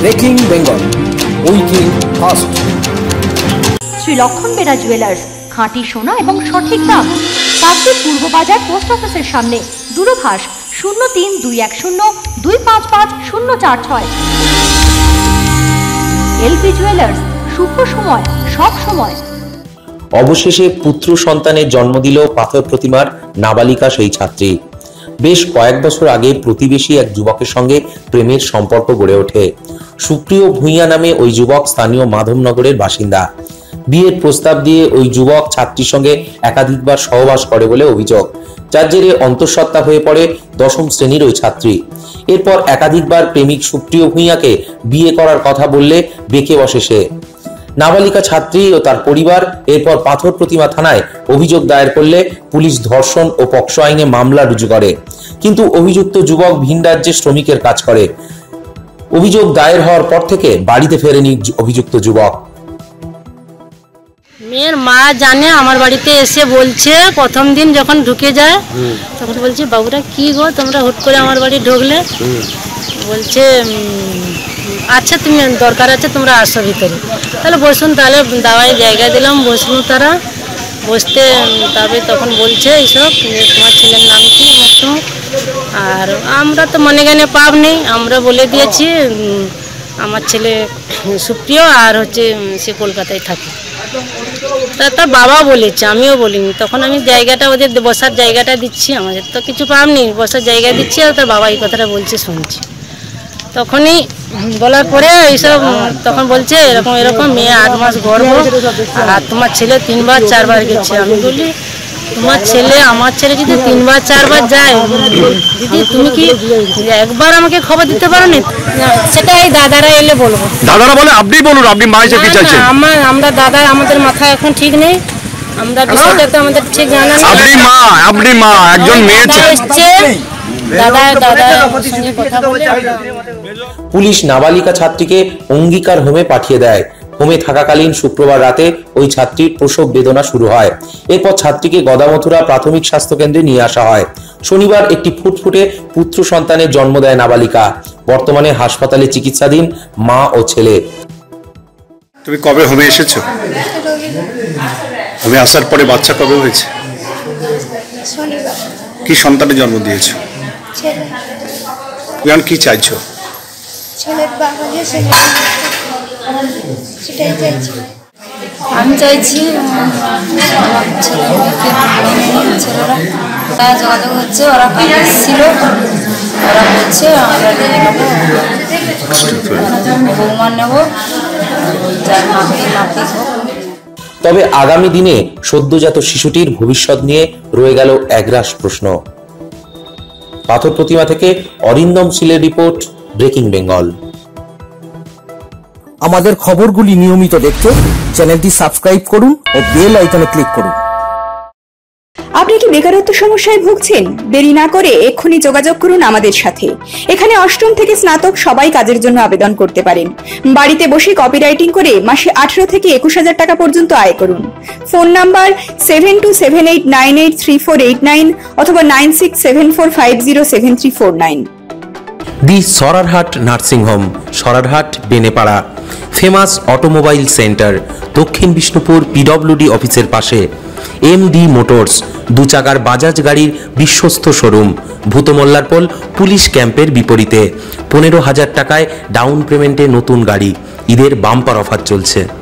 Breaking Bengal উইকিং fast Shri Lakshman Bera jewellers খাঁটি সোনা এবং সঠিক দাম কাকদ্বীপ পূর্ব বাজার পোস্ট অফিসের সামনে দূরভাষ শূন্য তিন দুই এক শূন্য দুই পাঁচ পাঁচ শূন্য চার ছয়। এলপি জুয়েলার্স শুভ সময় সব সময়। অবশেষে পুত্র সন্তানের জন্ম দিল পাথর প্রতিমার নাবালিকা সেই ছাত্রী। বেশ কয়েক বছর আগে প্রতিবেশী এক যুবকের সঙ্গে প্রেমের সম্পর্ক গড়ে ওঠে। সুপ্রিয় ভূঁইয়া নামে ওই যুবক স্থানীয় মাধবনগরের বাসিন্দা। বিয়ের প্রস্তাব দিয়ে ওই যুবক ছাত্রীর সঙ্গে একাধিকবার সহবাস করে বলে অভিযোগ। যার জেরে অন্তঃসত্ত্বা হয়ে পড়ে দশম শ্রেণির ওই ছাত্রী। এরপর একাধিকবার প্রেমিক সুপ্রিয় ভূঁইয়াকে বিয়ে করার কথা বললে বেঁকে বসে সে। নাবালিকা ছাত্রী ও তার পরিবার এরপর পাথর প্রতিমা থানায় অভিযোগ দায়ের করলে পুলিশ ধর্ষণ ও পক্সো আইনে মামলা রুজু করে। কিন্তু অভিযুক্ত যুবক ভিন রাজ্যে শ্রমিকের কাজ করে। অভিযোগ দায়ের হওয়ার পর থেকে বাড়িতে ফেরেনি অভিযুক্ত যুবক। মেয়ের মা জানে আমার বাড়িতে এসে বলছে প্রথম দিন যখন ঢুকে যায় তখন বলছে বাবুরা কি গো? তোমরা হুট করে আমার বাড়ি ঢুকলে? বলছে আচ্ছা তুমি দরকার আছে, তোমরা আসো ভিতরে। তাহলে বসুন, তাহলে দাওয়ায় জায়গা দিলাম, বসুন তারা। বসতে তারপরে তখন বলছে এইসব, যে তোমার ছেলের নাম কি আর আমরা তো মনে জ্ঞানে পাব নেই, আমরা বলে দিয়েছি আমার ছেলে সুপ্রিয়, আর হচ্ছে সে কলকাতায় থাকে। তা তার বাবা বলেছে, আমিও বলিনি। তখন আমি জায়গাটা, ওদের বসার জায়গাটা দিচ্ছি, আমাদের তো কিছু পাবনি বসার জায়গা দিচ্ছি, আর তার বাবা এই কথাটা বলছে, শুনছি। তখনই বলার পরে এইসব তখন বলছে এরকম এরকম মেয়ে আট মাস গর্ভ আর তোমার ছেলে তিনবার চারবার গেছে। আমি বলি তোমার ছেলে আমার ছেলে যদি তিনবার চারবার যায় দিদি তুমি কি একবার আমাকে খবর দিতে পারো না সেটাই দাদারা এলে বলব। দাদারা বলে আপনি বলুন আপনি মা হিসেবে কি চাইছেন আমার আমরা দাদা আমাদের মাথা এখন ঠিক নেই। আমরা বিষয়টা তো আমাদের ঠিক জানা নেই। আপনি মা আপনি মা একজন মেয়ে দাদা ছে- এসছে। পুলিশ নাবালিকা ছাত্রীকে অঙ্গীকার হোমে পাঠিয়ে দেয়। হোমে থাকাকালীন শুক্রবার রাতে ওই ছাত্রীর প্রসব বেদনা শুরু হয়। এরপর ছাত্রীকে গদামথুরা প্রাথমিক স্বাস্থ্য কেন্দ্রে নিয়ে আসা হয়। শনিবার একটি ফুটফুটে পুত্র সন্তানের জন্ম দেয় নাবালিকা। বর্তমানে হাসপাতালে চিকিৎসাধীন মা ও ছেলে। তুমি কবে হোমে এসেছ? হোমে আসার পরে বাচ্চা কবে হয়েছে? কি সন্তানের জন্ম দিয়েছ? এখন কি চাইছো? ছেলের বাবা যে সেটা সেটাই চাইছি। আমি চাইছি ছেলেরা তারা যোগাযোগ হচ্ছে ওরা ছিল। ওরা বলছে আমরা নিয়ে নেব বৌমা নেব যার তবে আগামী দিনে সদ্যজাত শিশুটির ভবিষ্যৎ নিয়ে রয়ে গেল একরাশ প্রশ্ন। পাথর প্রতিমা থেকে অরিন্দম শিলের রিপোর্ট, ব্রেকিং বেঙ্গল। আমাদের খবরগুলি নিয়মিত দেখতে চ্যানেলটি সাবস্ক্রাইব করুন ও বেল আইকনে ক্লিক করুন। আপনি কি বেকারত্ব সমস্যায় ভুগছেন? দেরি না করে এক্ষুনি যোগাযোগ করুন আমাদের সাথে। এখানে অষ্টম থেকে স্নাতক সবাই কাজের জন্য আবেদন করতে পারেন। বাড়িতে বসে কপিরাইটিং করে মাসে আঠারো থেকে একুশ হাজার টাকা পর্যন্ত আয় করুন। Phone number seven two seven eight nine eight three four eight nine অথবা nine six seven four five zero seven three four nine the Sararhat nursing home, Sararhat, Benepara. Famous automobile centre, Dakshin Bishnupur PWD অফিসের পাশে। M D motors দু চাকার বাজাজ গাড়ির বিশ্বস্ত showroom. Bhutmallarpol police ক্যাম্পের বিপরীতে। পনেরো হাজার টাকায় ডাউন পেমেন্টে নতুন গাড়ি। ঈদের বাম্পার অফার চলছে।